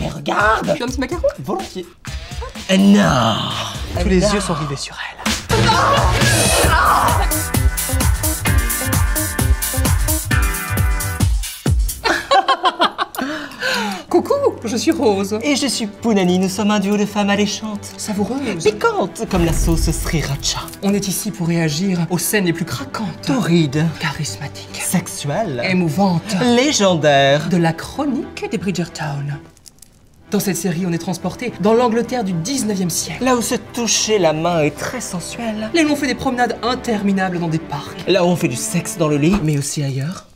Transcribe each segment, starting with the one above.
Mais regarde Tu veux un petit macaron Volontiers. Non Tous les yeux sont rivés sur elle. Coucou, je suis Rose. Et je suis Pounani, nous sommes un duo de femmes alléchantes. Savoureuse. Piquantes, comme la sauce sriracha. On est ici pour réagir aux scènes les plus craquantes, Torride. charismatiques, Sexuelle. émouvantes Légendaire. de la chronique des Bridgertown. Dans cette série, on est transporté dans l'Angleterre du 19e siècle. Là où se toucher la main est très sensuel. Là où on fait des promenades interminables dans des parcs. Là où on fait du sexe dans le lit, mais aussi ailleurs.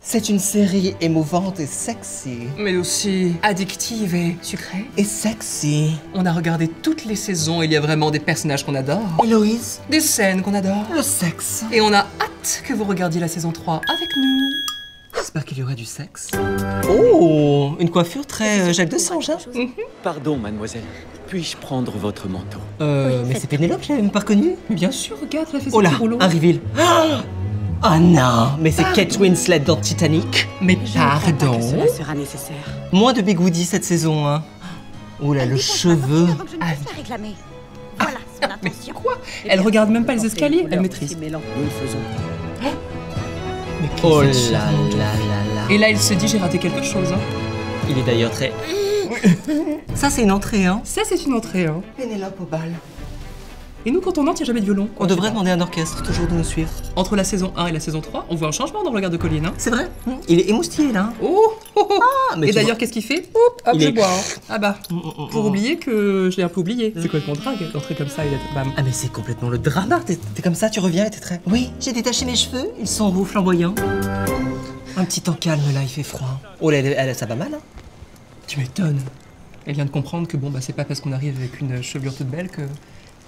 C'est une série émouvante et sexy. Mais aussi addictive et sucrée. Et sexy. On a regardé toutes les saisons, il y a vraiment des personnages qu'on adore, Héloïse, des scènes qu'on adore. le sexe. Et on a hâte que vous regardiez la saison 3 avec nous. J'espère qu'il y aurait du sexe. Oh, une coiffure très euh, Jacques de Sange, hein Pardon, mademoiselle. Puis-je prendre votre manteau? Euh, mais c'est Pénélope, je l'avais même pas reconnue. Bien sûr, regarde, elle a fait Oh là, un reveal. Ah Oh non, mais c'est Kate Winslet dans Titanic. Mais Je ne crois pas pardon. que cela sera nécessaire. Moins de bigoudi cette saison, hein. Oh là, le cheveu. La réclamer. Voilà son Mais intention. quoi? Elle regarde même pas les escaliers, elle maîtrise. Nous faisons. Oh là là là. Et là, il se dit, j'ai raté quelque chose. Hein. Il est d'ailleurs très... Ça, c'est une entrée, hein. Ça, c'est une entrée. Hein. Pénélope au bal. Et nous, quand on entre, il n'y a jamais de violon. On devrait demander à un orchestre toujours de nous suivre. Entre la saison 1 et la saison 3, on voit un changement dans le regard de Colline. Hein. C'est vrai Il est émoustillé, là. Oh, oh, oh. Ah, mais Et d'ailleurs, qu'est-ce qu'il fait Hop, hop, Il je est- bois. hein. Ah bah, mm, pour oublier que je l'ai un peu oublié. C'est quoi le drague d'entrer comme ça et d'être bam Ah mais c'est complètement le drama, t'es t'es comme ça, tu reviens et t'es très... Oui, j'ai détaché mes cheveux, ils sont roux flamboyants. Un petit temps calme là, il fait froid. Oh là, elle, elle- ça va mal, hein Tu m'étonnes. Elle vient de comprendre que bon, bah, c'est pas parce qu'on arrive avec une chevelure toute belle que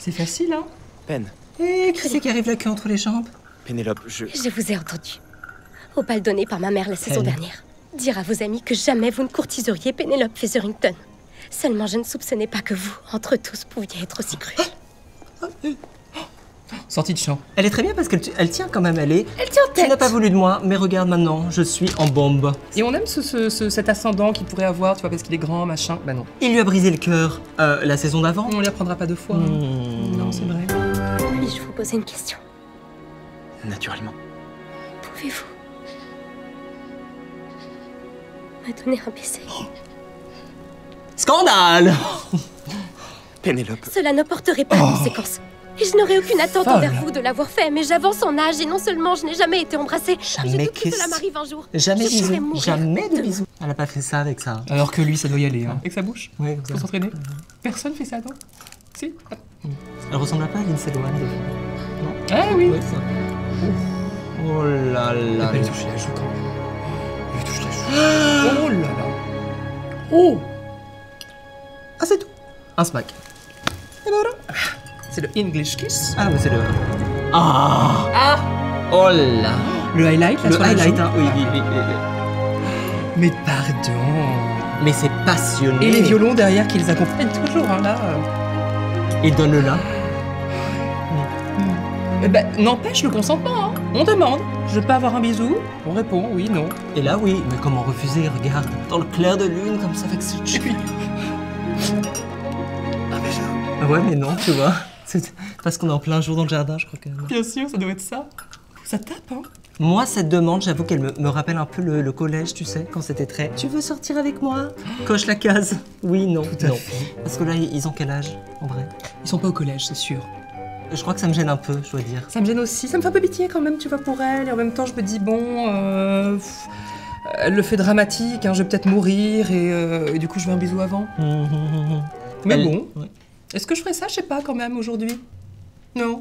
c'est facile, hein. Peine. Et qui c'est qui arrive la queue entre les jambes Pénélope, je... Je vous ai entendu. Au bal donné par ma mère la saison dernière. Dire à vos amis que jamais vous ne courtiseriez Pénélope Featherington. Seulement je ne soupçonnais pas que vous, entre tous, pouviez être aussi cruel. Sortie de champ. Elle est très bien parce qu'elle elle tient quand même, elle est... Elle tient Tu n'as tête pas voulu de moi, mais regarde maintenant, je suis en bombe. Et on aime ce, ce- ce- cet ascendant qu'il pourrait avoir, tu vois, parce qu'il est grand, machin. Bah non. Il lui a brisé le cœur euh, la saison d'avant. On les apprendra pas deux fois. hein. Non, c'est vrai. Puis-je vous poser une question Naturellement. Pouvez-vous me donner un baiser? Scandale Pénélope, Cela ne porterait pas à conséquence. Et je n'aurais aucune attente Folle. envers vous de l'avoir fait, mais j'avance en âge et non seulement je n'ai jamais été embrassée, mais Jamais je doute que cela kiss. m'arrive un jour. Jamais je bisous, jamais de bisous. Elle a pas fait ça avec ça. Alors que lui, ça doit y aller, hein. Avec sa bouche Oui. Faut s'entraîner Personne fait ça, non Si Elle ressemble à pas à Lindsay Lohan Non Ah oui Ouais, ça. Oh là là. Elle lui touche la joue quand même. Elle lui touche la joue. oh là là. Oh Ah, c'est tout. Un smack. C'est le English kiss. Ah, mais c'est le. Ah Ah Oh là Le highlight, là, Le sur la highlight, joue. hein. Oui, oui, oui, oui, oui. Mais pardon. Mais c'est passionné. Et les violons derrière qui les accompagnent toujours, hein, là. Et donne-le là. Eh ben, n'empêche le consentement, hein. On demande. Je veux pas avoir un bisou? On répond oui, non. Et là, oui. Mais comment refuser? Regarde. Dans le clair de lune, comme ça, avec ce Et puis, Ah ouais, mais non, tu vois. C'est parce qu'on est en plein jour dans le jardin, je crois que. bien sûr, ça doit être ça. Ça tape, hein. Moi, cette demande, j'avoue qu'elle me, me rappelle un peu le, le collège, tu sais, quand c'était très. Tu veux sortir avec moi? Coche la case. Oui, non, à non. fait. Parce que là, ils ont quel âge, en vrai? Ils sont pas au collège, c'est sûr. Je crois que ça me gêne un peu, je dois dire. Ça me gêne aussi. Ça me fait un peu pitié quand même, tu vois, pour elle. Et en même temps, je me dis, bon, euh, elle le fait dramatique, hein, je vais peut-être mourir et, euh, et du coup, je veux un bisou avant. Mais Elle- bon, Ouais. est-ce que je ferais ça? Je sais pas quand même aujourd'hui. Non,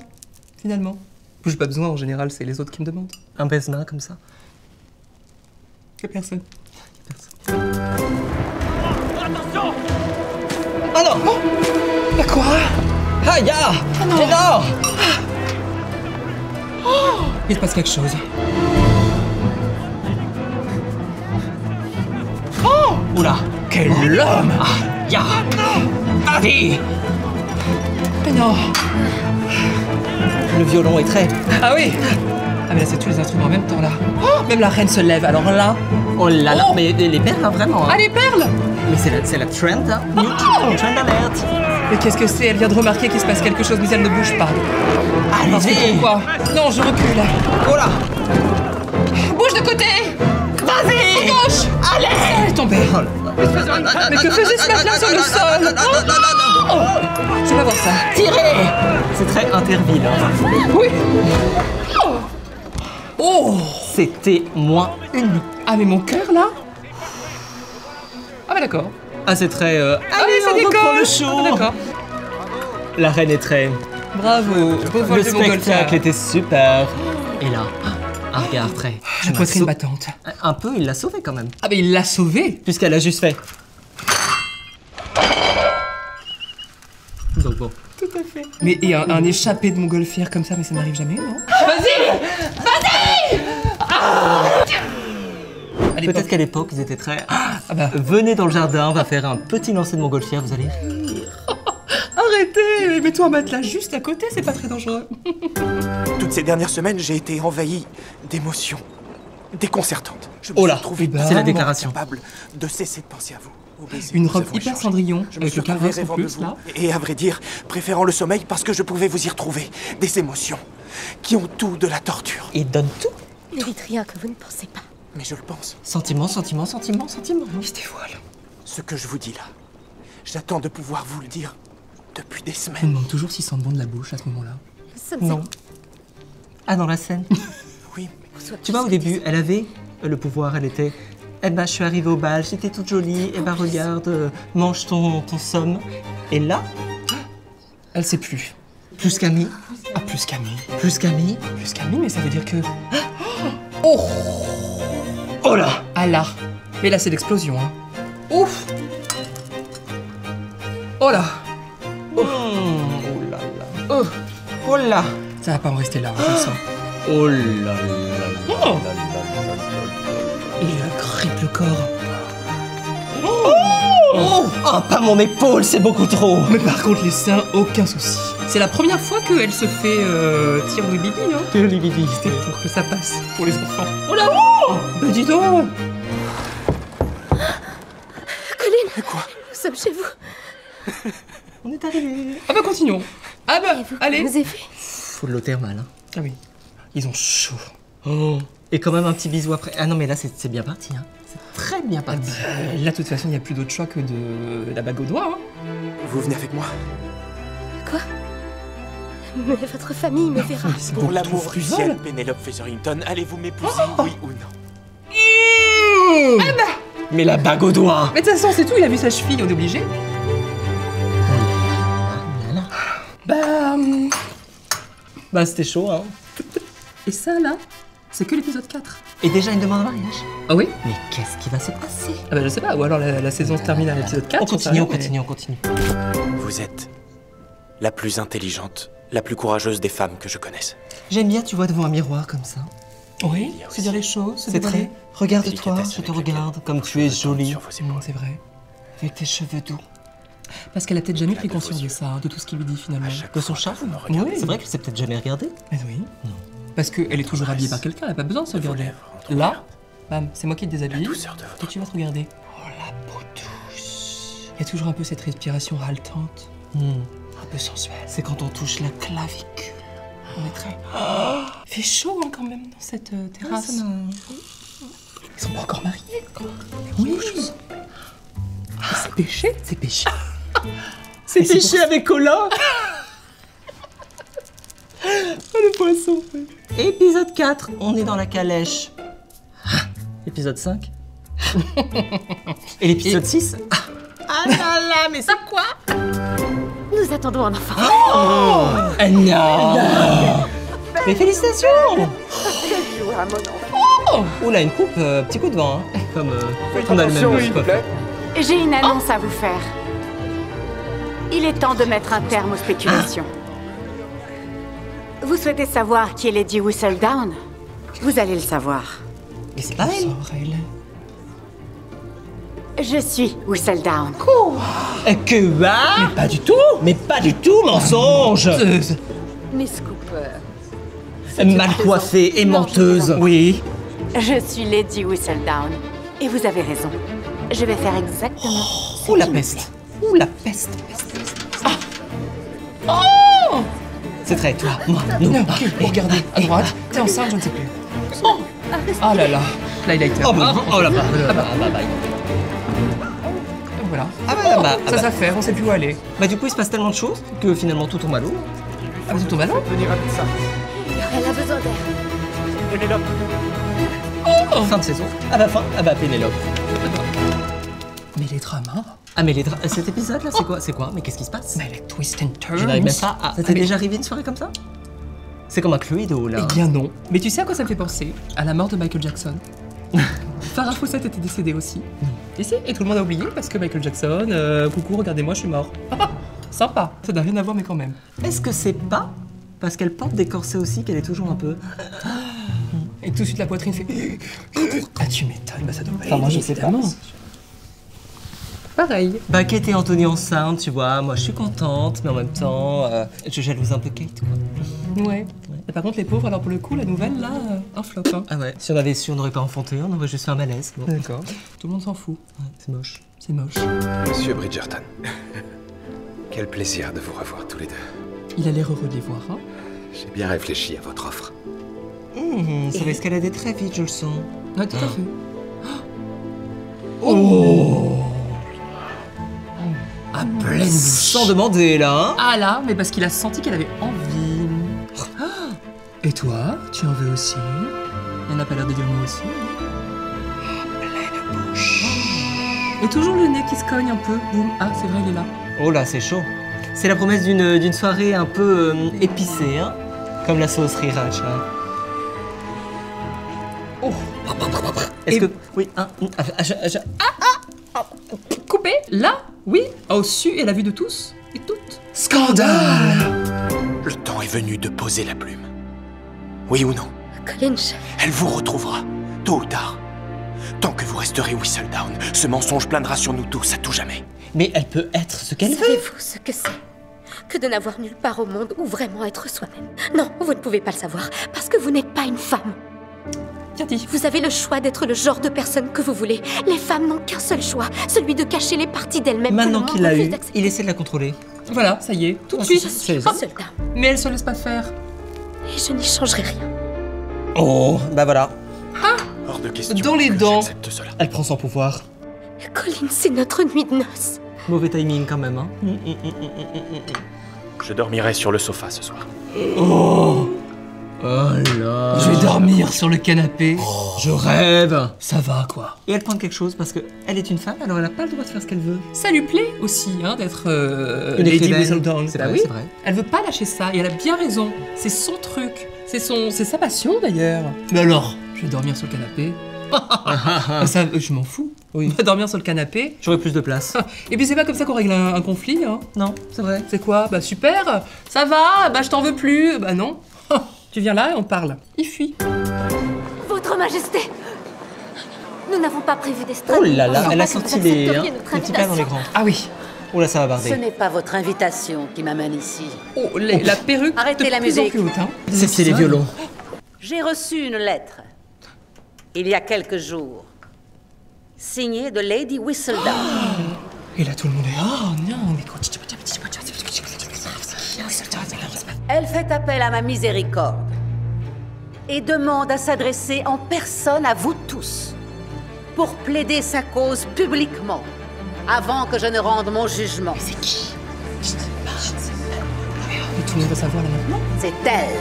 finalement. J'ai pas besoin en général, c'est les autres qui me demandent. Un baise-main comme ça. Que personne. Ah non Bah quoi? Ah, ya. Mais non. Il se passe quelque chose. Oula. Quel homme! Ah, ya. Allez Mais non Le violon est très... Ah oui Ah mais là, c'est tous les instruments en même temps là. Oh, même la reine se lève, alors là. Oh là là Oh Mais les les perles, hein, vraiment. hein. Ah les perles Mais c'est la, c'est la trend, hein New trend, trend alert Mais qu'est-ce que c'est? Elle vient de remarquer qu'il se passe quelque chose, mais elle ne bouge pas. Allez-y Non, je recule. Oh là Bouge de côté Vas-y gauche Allez Elle est tombée. Mais que faisait ce matelas sur le sol Oh Je vais voir ça. Tirez C'est très interville, hein Oui Oh C'était moins une. Ah, mais mon cœur, là Ah, bah d'accord. Ah, c'est très... Euh... Ah, on des reprend le show Ah, D'accord. La reine est très... Bravo. Beau Le spectacle était super. Et là, un regard très... La poitrine battante. Un peu, il l'a sauvé quand même. Ah, mais il l'a sauvé. Puisqu'elle a juste fait... Donc bon. Mais et un, un échappé de montgolfière comme ça, mais ça n'arrive jamais, non? Vas-y! Vas-y! À l'époque- Peut-être qu'à l'époque, ils étaient très... Ah bah, Venez dans le jardin, on va faire un petit lancer de montgolfière, vous allez... arrêtez Mets-toi un matelas juste à côté, c'est pas très dangereux. Toutes ces dernières semaines, j'ai été envahi d'émotions déconcertantes. Je me Oh suis là, retrouvé eh ben, c'est la déclaration. incapable de cesser de penser à vous. baiser Une robe hyper échangé. cendrillon, Je me avec suis le carrosse en plus, de vous, là. Et à vrai dire, préférant le sommeil parce que je pouvais vous y retrouver. Des émotions qui ont tout de la torture. Il donne tout. Ne dites rien que vous ne pensez pas. Mais je le pense. Sentiment, sentiment, sentiment, sentiment. Il se dévoile. Ce que je vous dis là, j'attends de pouvoir vous le dire depuis des On me semaines. demande toujours s'il sent bon de la bouche à ce moment-là. Non. Ah, dans la scène. Oui, Tu vois, au début, elle avait euh, le pouvoir, elle était... Eh ben, je suis arrivée au bal, j'étais toute jolie, eh ben, regarde, euh, mange ton, ton somme. Et là, Elle sait plus. plus Camille, Ah, plus Camille. plus Camille... Plus Camille, mais ça veut dire que... Oh Oh là Ah là Mais là, c'est l'explosion, hein. Ouf Oh là Mmh, Oh là là Oh Oh là Ça va pas me rester là, je le sens. Oh là là là Oh. Il lui agrippe le corps. Oh Ah, pas mon épaule, c'est beaucoup trop Mais par contre, les seins, aucun souci. C'est la première fois qu'elle se fait euh, tirer au bibi, hein. C'était pour que ça passe, pour les enfants. Oh là oh Bah dis donc Colline Nous sommes chez vous. On est arrivé Ah bah continuons. Ah bah, vous, allez vous avez vu Faut de l'eau thermale, hein. Ah oui. Ils ont chaud. Oh Et quand même un petit bisou après. Ah non, mais là, c'est bien parti, hein. C'est très bien parti. Euh, Là, de toute façon, il n'y a plus d'autre choix que de la bague au doigt, hein. vous venez avec moi. Quoi? Mais votre famille me verra. C'est Pour l'amour du ciel, Pénélope Featherington, allez-vous m'épouser, oui ou non? Mais la bague au doigt Mais de toute façon, c'est tout, il a vu sa cheville, on est obligé. Bah, c'était chaud, hein. Et ça, là, c'est que l'épisode 4. Et déjà une demande en mariage Ah oui Mais qu'est-ce qui va se passer? Ah bah je sais pas, ou alors la, la saison se termine à l'épisode 4. On continue, on continue, on continue. Vous êtes la plus intelligente, la plus courageuse des femmes que je connaisse. J'aime bien, tu vois, devant un miroir comme ça. Oui, c'est dire les choses, C'est très... Regarde-toi, je te regarde, comme tu es jolie. Épaules. c'est vrai. Avec tes cheveux doux. Parce qu'elle a peut-être jamais pris conscience de ça, hein, de tout ce qu'il lui dit finalement. De son charme Oui. C'est vrai que je s'est peut-être jamais regardé. Mais oui. Parce qu'elle est toujours habillée par quelqu'un, elle a pas besoin de se regarder. Là, bam, c'est moi qui te la déshabille. douceur de Et tu vas te regarder. Oh la peau douce. Il y a toujours un peu cette respiration haletante, Hmm. un peu sensuelle. C'est quand on touche la clavicule. On est très... Il fait chaud hein, quand même dans cette euh, terrasse. Ils sont pas encore mariés. Oui. C'est péché. C'est péché. C'est péché avec Colin Le poisson. Épisode 4, on est dans la calèche. Ah, Épisode 5. Et l'épisode 6 Ah là là, mais c'est quoi Nous attendons un enfant. Ah non Mais félicitations Oh Oula, une coupe, euh, petit coup de vent, hein. Comme euh, on a le même coiffeur. J'ai une annonce à vous faire. Il est temps de mettre un terme aux spéculations. Vous souhaitez savoir qui est Lady Whistledown? Vous allez le savoir. Mais c'est pas elle? Je suis Whistledown. Euh, Que va? Pas du tout. Mais pas du tout, mensonge Euh, Miss Cooper. Mal coiffée et menteuse. oui. Je suis Lady Whistledown. Et vous avez raison. Je vais faire exactement ce Ouh la peste Ouh la peste, peste, peste. Ah Oh C'est très toi, moi, nous. Non, Ah, oh, regardez, à droite, t'es enceinte, je ne sais plus. Oh, ah là là, l'highlighter. Oh bah, oh là ah bah, bah, bah. Voilà. Ah bah, bah, ah Ça bah. s'affaire, on sait plus où aller. Bah du coup il se passe tellement de choses que finalement tout tombe à l'eau. Ah, vous êtes au ballon Venir avec ça. Elle a besoin d'air. Pénélope, Fin de saison. Ah bah fin, ah bah Pénélope. Mais les dramas Ah mais les dra- cet épisode là c'est quoi C'est quoi? Mais qu'est-ce qui se passe? Mais les twists and turns Je n'arrive même pas à... Ça t'est mais- déjà arrivé une soirée comme ça? C'est comme un Cluedo là. Eh bien non. Mais tu sais à quoi ça me fait penser? À la mort de Michael Jackson. Farah Fawcett était décédé aussi. Et si, et tout le monde a oublié parce que Michael Jackson, euh, coucou, regardez-moi, je suis mort. Sympa. Ça n'a rien à voir, mais quand même. Est-ce que c'est pas parce qu'elle porte des corsets aussi qu'elle est toujours un peu... Et tout de suite la poitrine fait. Ah, tu m'étonnes, bah ça doit Enfin, moi, je sais pas. Pareil. Bah Kate et Anthony enceinte, tu vois, moi je suis contente, mais en même temps, euh, je jalouse un peu Kate quoi. Ouais. Et par contre, les pauvres, alors pour le coup, la nouvelle, là, euh, un flop. Hein. Ah ouais, si on avait su, on n'aurait pas enfanté, on aurait juste fait un malaise. Bon. D'accord. Tout le monde s'en fout. Ouais, c'est moche. C'est moche. Monsieur Bridgerton, quel plaisir de vous revoir tous les deux. Il a l'air heureux de les voir, hein. J'ai bien réfléchi à votre offre. Mmh, ça va escalader très vite, je le sens. Ouais, tout à fait. À bouche. Sans demander là, hein Ah là, mais parce qu'il a senti qu'elle avait envie. Ah. Et toi, tu en veux aussi? Elle n'a pas l'air de dire moi aussi. Pleine bouche. Et toujours le nez qui se cogne un peu. Boum. Ah, c'est vrai, il est là. Oh là, c'est chaud. C'est la promesse d'une soirée un peu euh, épicée, hein Comme la sauce sriracha. Oh Est-ce que... Oui, hein mm, ah, ah, ah, ah, Coupé Là Oui Au su et à la vue de tous et toutes. Scandale le temps est venu de poser la plume. Oui ou non Colin, je... Elle vous retrouvera, tôt ou tard. Tant que vous resterez Whistledown, ce mensonge plaindra sur nous tous à tout jamais. Mais elle peut être ce qu'elle veut Savez-vous ce que c'est Que de n'avoir nulle part au monde où vraiment être soi-même? Non, vous ne pouvez pas le savoir, parce que vous n'êtes pas une femme. Vous avez le choix d'être le genre de personne que vous voulez. Les femmes n'ont qu'un seul choix, celui de cacher les parties d'elles-mêmes. Maintenant qu'il l'a eu, il essaie de la contrôler. Voilà, ça y est, tout de Ah, suite. Je suis Mais elle se laisse pas faire. et je n'y changerai rien. Oh, bah voilà. Hors de question. Dans les dents. cela. Elle prend son pouvoir. Colin, c'est notre nuit de noces. Mauvais timing quand même, hein. Je dormirai sur le sofa ce soir. Oh là Je vais dormir sur le canapé. Je rêve Ça va, quoi. Et elle prend quelque chose parce que elle est une femme, alors elle n'a pas le droit de faire ce qu'elle veut. Ça lui plaît aussi, hein, d'être euh, Une Lady. Whistledown. C'est Bah vrai, oui. c'est vrai. Elle veut pas lâcher ça, et elle a bien raison. C'est son truc. C'est son, c'est sa passion d'ailleurs. Mais alors? Je vais dormir sur le canapé. Ah, ça, euh, je m'en fous. Oui. Va dormir sur le canapé. J'aurais plus de place. Et puis c'est pas comme ça qu'on règle un, un conflit, hein. non, c'est vrai. C'est quoi? Bah super, ça va, bah je t'en veux plus. Bah non. Tu viens là et on parle. Il fuit. Votre Majesté Nous n'avons pas prévu d'estrade. Oh là là, elle a sorti les, hein, les petits plats dans les grands. Ah oui. Oh là, ça va Ce barder. n'est pas votre invitation qui m'amène ici. Oh, les- la perruque Arrêtez de la plus musique. hein. C'est les violons. J'ai reçu une lettre, il y a quelques jours, signée de Lady Whistledown. Et là tout le monde est. Oh non, mais quoi Elle fait appel à ma miséricorde et demande à s'adresser en personne à vous tous pour plaider sa cause publiquement avant que je ne rende mon jugement. C'est qui? Mais tout le monde va savoir là maintenant? C'est elle.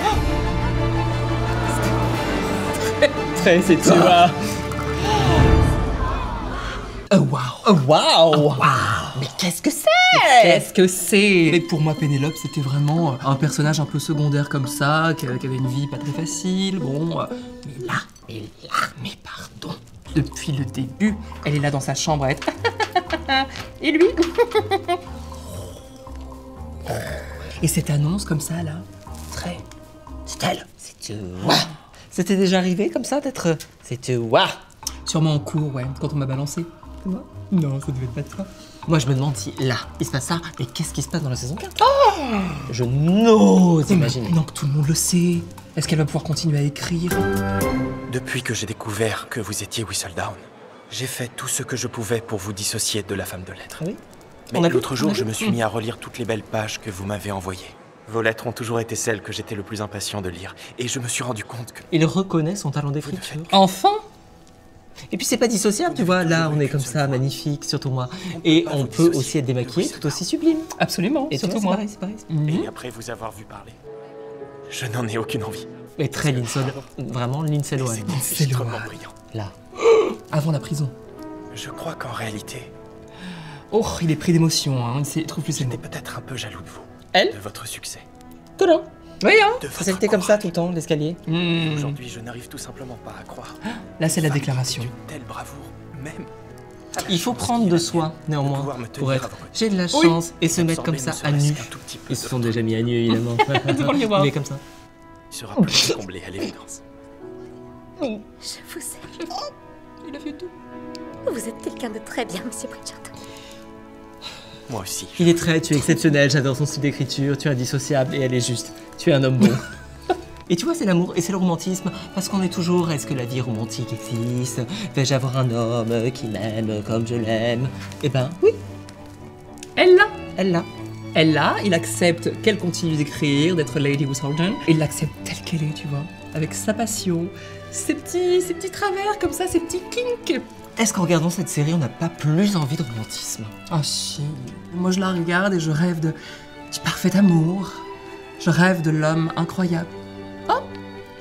Très, c'est toi. Oh wow. Oh waouh Mais qu'est-ce que c'est Qu'est-ce que c'est Mais pour moi, Pénélope, c'était vraiment un personnage un peu secondaire comme ça, qui qui avait une vie pas très facile. Bon, euh, mais là, mais là, mais pardon. Depuis le début, elle est là dans sa chambre à être. Et lui Et cette annonce comme ça, là, très. C'est elle. C'est toi. C'était déjà arrivé comme ça d'être. C'est toi. Sûrement en cours, ouais, quand on m'a balancé. C'est moi Non, ça devait pas être toi. Moi, je me demande si là, il se passe ça, mais qu'est-ce qui se passe dans la saison 4 Je n'ose imaginer. Non, que tout le monde le sait. Est-ce qu'elle va pouvoir continuer à écrire? Depuis que j'ai découvert que vous étiez Whistledown, J'ai fait tout ce que je pouvais pour vous dissocier de la femme de lettres. Ah oui? Mais l'autre jour, je me suis mis à relire toutes les belles pages que vous m'avez envoyées. Vos lettres ont toujours été celles que j'étais le plus impatient de lire. Et je me suis rendu compte que... Il reconnaît son talent d'écriture. Enfin? Et puis c'est pas dissociable, tu vois. Là, on est comme ça, magnifique, surtout moi. Et on peut aussi être démaquillé, tout aussi sublime. Absolument, Et surtout moi. c'est pareil, pareil. Mhm. Et après vous avoir vu parler, je n'en ai aucune envie. Mais très Lindsay, vraiment Lindsay Lohan. C'est brillant. Là. Avant la prison. Je crois qu'en réalité, Oh, il est pris d'émotion, hein. il trouve plus j'étais peut-être un peu jaloux de vous. Elle De votre succès. Colin. Oui, hein De Parce votre qu'elle était comme ça tout le temps, l'escalier. Mhm. Aujourd'hui, je n'arrive tout simplement pas à croire. Là, c'est la déclaration. Telle bravoure, même. la Il faut prendre de soi, néanmoins, pour être. J'ai de la Oui. chance et se mettre comme ça à nu. Ils se sont déjà mis à nu, évidemment. Mais comme ça. Il sera plus comblé à l'évidence. Je vous aime. Il a fait tout. Vous êtes quelqu'un de très bien, Monsieur Bridgerton. Moi aussi. Il est très, tu es exceptionnel, j'adore son style d'écriture, tu es indissociable et elle est juste. Tu es un homme bon. Et tu vois, c'est l'amour et c'est le romantisme, parce qu'on est toujours, est-ce que la vie romantique existe? Vais-je avoir un homme qui m'aime comme je l'aime? Eh ben, oui, Elle l'a elle l'a. Elle l'a, il accepte qu'elle continue d'écrire, d'être Lady Wisharden, et il l'accepte telle qu'elle est, tu vois, avec sa passion, ses petits, ses petits travers comme ça, ses petits kinks. Est-ce qu'en regardant cette série, on n'a pas plus envie de romantisme? Ah si, moi je la regarde et je rêve de, du parfait amour, je rêve de l'homme incroyable. Oh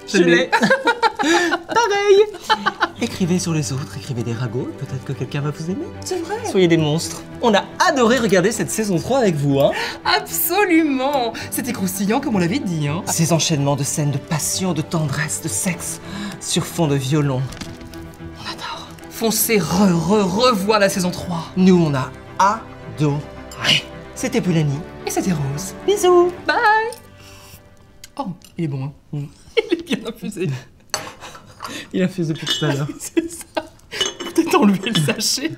Je l'ai. Pareil. Écrivez sur les autres, écrivez des ragots, peut-être que quelqu'un va vous aimer. C'est vrai Soyez des monstres. On a adoré regarder cette saison 3 avec vous, hein. Absolument C'était croustillant comme on l'avait dit, hein Ces enchaînements de scènes de passion, de tendresse, de sexe, sur fond de violon. On adore. Foncez re, re, revoir la saison 3. Nous, on a adoré. C'était Poulani. Et c'était Rose. Bisous. Oh, il est bon, hein Il est bien infusé. Il a fait depuis tout à l'heure. C'est ça. Peut-être enlever le sachet.